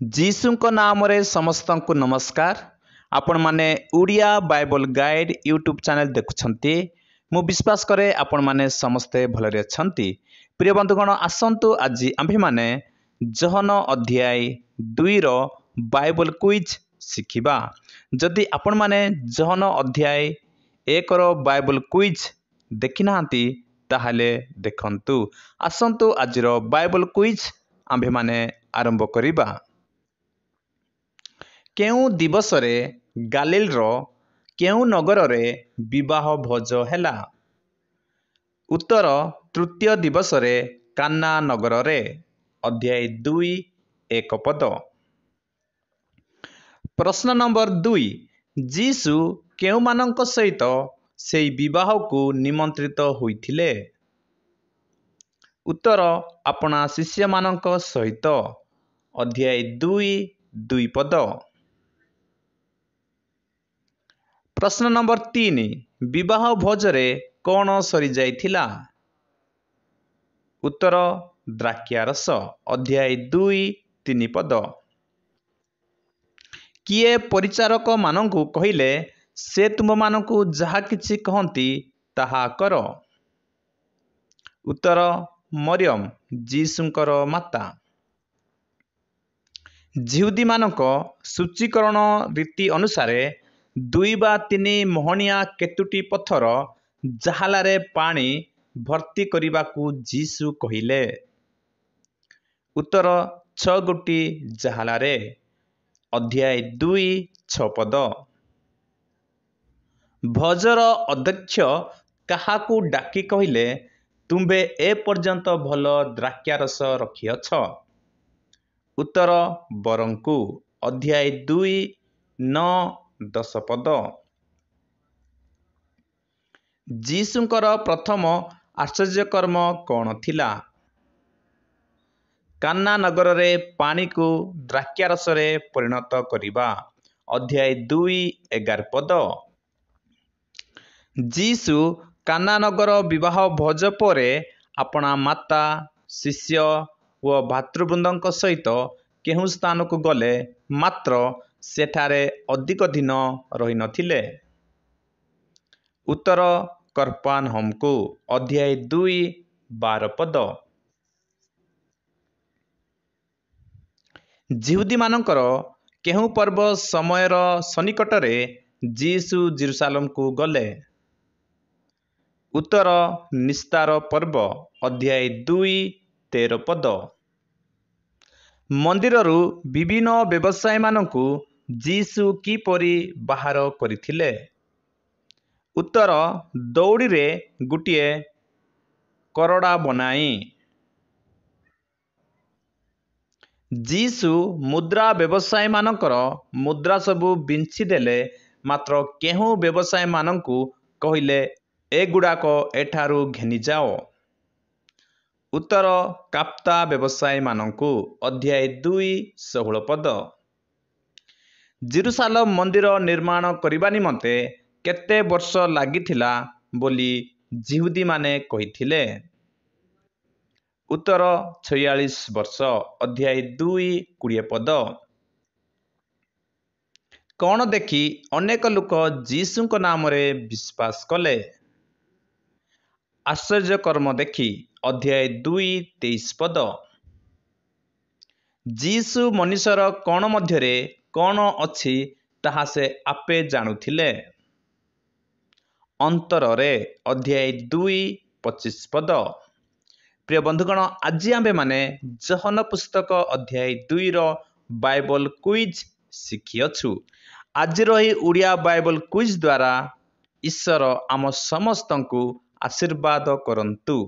ଯୀଶୁଙ୍କ ନାମରେ ସମସ୍ତଙ୍କୁ ନମସ୍କାର। ଆପଣମାନେ Odia Bible guide YouTube channel ଦେଖୁଛନ୍ତି। ମୁଁ ବିଶ୍ୱାସ କରେ ଆପଣମାନେ ସମସ୍ତେ ଭଲରେ ଅଛନ୍ତି। ପ୍ରିୟ ବନ୍ଧୁଗଣ ଆସନ୍ତୁ ଆଜି ଆମ୍ଭେମାନେ ଜହନ ଅଧ୍ୟାୟ ଦୁଇର ବାଇବଲ କୁଇଜ୍ ଶିଖିବା। ଯଦି ଆପଣମାନେ ଜହନ ଅଧ୍ୟାୟ ଏକର ବାଇବଲ କୁଇଜ୍ ଦେଖିନାହାନ୍ତି ତାହେଲେ ଦେଖନ୍ତୁ। ଆସନ୍ତୁ ଆଜିର ବାଇବଲ କୁଇଜ୍ ଆମ୍ଭେମାନେ ଆରମ୍ଭ କରିବା। କେଉଁ ଦିବସରେ ଗାଲିଲର କେଉଁ ନଗରରେ ବିବାହ ଭୋଜ ହେଲା? ଉତ୍ତର ତୃତୀୟ ଦିବସରେ କାନା ନଗରରେ ଅଧ୍ୟାୟ ଦୁଇ ଏକ ପଦ। ପ୍ରଶ୍ନ ନମ୍ବର ଦୁଇ ଯୀଶୁ କେଉଁମାନଙ୍କ ସହିତ ସେହି ବିବାହକୁ ନିମନ୍ତ୍ରିତ ହୋଇଥିଲେ? ଉତ୍ତର ଆପଣା ଶିଷ୍ୟମାନଙ୍କ ସହିତ ଅଧ୍ୟାୟ ଦୁଇ ଦୁଇ ପଦ। ପ୍ରଶ୍ନ ନମ୍ବର ତିନି ବିବାହ ଭୋଜରେ କ'ଣ ସରିଯାଇଥିଲା? ଉତ୍ତର ଦ୍ରାକ୍ଷାରସ ଅଧ୍ୟାୟ ଦୁଇ ତିନି ପଦ। କିଏ ପରିଚାରକମାନଙ୍କୁ କହିଲେ ସେ ତୁମମାନଙ୍କୁ ଯାହା କିଛି କହନ୍ତି ତାହା କର। ଉତ୍ତର ମରିୟମ ଯୀଶୁଙ୍କର ମାତା। ଜିହୁଦୀମାନଙ୍କ ସୂଚୀକରଣ ରୀତି ଅନୁସାରେ ଦୁଇ ବା ତିନି ମୋହଣିଆ କେତୋଟି ପଥର ଜାହାଲାରେ ପାଣି ଭର୍ତ୍ତି କରିବାକୁ ଯୀଶୁ କହିଲେ ଉତ୍ତର ଛଅ ଗୋଟି ଜାହାଲାରେ ଅଧ୍ୟାୟ ଦୁଇ ଛଅ ପଦ ଭୋଜର ଅଧ୍ୟକ୍ଷ କାହାକୁ ଡାକି କହିଲେ ତୁମ୍ଭେ ଏ ପର୍ଯ୍ୟନ୍ତ ଭଲ ଦ୍ରାକ୍ଷାରସ ରଖିଅଛ ଉତ୍ତର ବରଙ୍କୁ ଅଧ୍ୟାୟ ଦୁଇ ନଅ ଦଶ ପଦ ଯୀଶୁଙ୍କର ପ୍ରଥମ ଆଶ୍ଚର୍ଯ୍ୟକର୍ମ କ'ଣ ଥିଲା? କାନ୍ନା ନଗରରେ ପାଣିକୁ ଦ୍ରାକ୍ଷାରସରେ ପରିଣତ କରିବା। ଅଧ୍ୟାୟ ଦୁଇ ଏଗାର ପଦ। ଯୀଶୁ କାନାନଗର ବିବାହ ଭୋଜ ପରେ ଆପଣା ମାତା ଶିଷ୍ୟ ଓ ଭାତୃବୃନ୍ଦଙ୍କ ସହିତ କେଉଁ ସ୍ଥାନକୁ ଗଲେ? ମାତ୍ର ସେଠାରେ ଅଧିକ ଦିନ ରହିନଥିଲେ। ଉତ୍ତର କର୍ପାନହମକୁ ଅଧ୍ୟାୟ ଦୁଇ ବାର ପଦ। ଜିହୁଦୀମାନଙ୍କର କେଉଁ ପର୍ବ ସମୟର ସନ୍ନିକଟରେ ଯୀଶୁ ଜିରୁସାଲମକୁ ଗଲେ? ଉତ୍ତର ନିସ୍ତାର ପର୍ବ ଅଧ୍ୟାୟ ଦୁଇ ତେର ପଦ। ମନ୍ଦିରରୁ ବିଭିନ୍ନ ବ୍ୟବସାୟୀମାନଙ୍କୁ ଯୀଶୁ କିପରି ବାହାର କରିଥିଲେ? ଉତ୍ତର ଦଉଡ଼ିରେ ଗୋଟିଏ କରଡ଼ା ବନାଇ ଯୀଶୁ ମୁଦ୍ରା ବ୍ୟବସାୟୀମାନଙ୍କର ମୁଦ୍ରା ସବୁ ବିଞ୍ଚିଦେଲେ ମାତ୍ର କେଉଁ ବ୍ୟବସାୟୀମାନଙ୍କୁ କହିଲେ ଏଗୁଡ଼ାକ ଏଠାରୁ ଘେନିଯାଅ ଉତ୍ତର କାପ୍ତା ବ୍ୟବସାୟୀମାନଙ୍କୁ ଅଧ୍ୟାୟ ଦୁଇ ଷୋହଳ ପଦ। ଜିରୁସାଲମ ମନ୍ଦିର ନିର୍ମାଣ କରିବା ନିମନ୍ତେ କେତେ ବର୍ଷ ଲାଗିଥିଲା ବୋଲି ଜିହୁଦୀମାନେ କହିଥିଲେ। ଉତ୍ତର ଛୟାଳିଶ ବର୍ଷ ଅଧ୍ୟାୟ ଦୁଇ କୋଡ଼ିଏ ପଦ। କ'ଣ ଦେଖି ଅନେକ ଲୋକ ଯୀଶୁଙ୍କ ନାମରେ ବିଶ୍ୱାସ କଲେ? ଆଶ୍ଚର୍ଯ୍ୟକର୍ମ ଦେଖି ଅଧ୍ୟାୟ ଦୁଇ ତେଇଶ ପଦ। ଯୀଶୁ ମନୁଷ୍ୟର କ'ଣ ମଧ୍ୟରେ କ'ଣ ଅଛି ତାହା ସେ ଆପେ ଜାଣୁଥିଲେ? ଅନ୍ତରରେ ଅଧ୍ୟାୟ ଦୁଇ ପଚିଶ ପଦ। ପ୍ରିୟ ବନ୍ଧୁଗଣ ଆଜି ଆମ୍ଭେମାନେ ଜହନ ପୁସ୍ତକ ଅଧ୍ୟାୟ ଦୁଇର ବାଇବଲ କୁଇଜ୍ ଶିଖିଅଛୁ। ଆଜିର ଏହି ଓଡ଼ିଆ ବାଇବଲ କୁଇଜ୍ ଦ୍ୱାରା ଈଶ୍ୱର ଆମ ସମସ୍ତଙ୍କୁ ଆଶୀର୍ବାଦ କରନ୍ତୁ।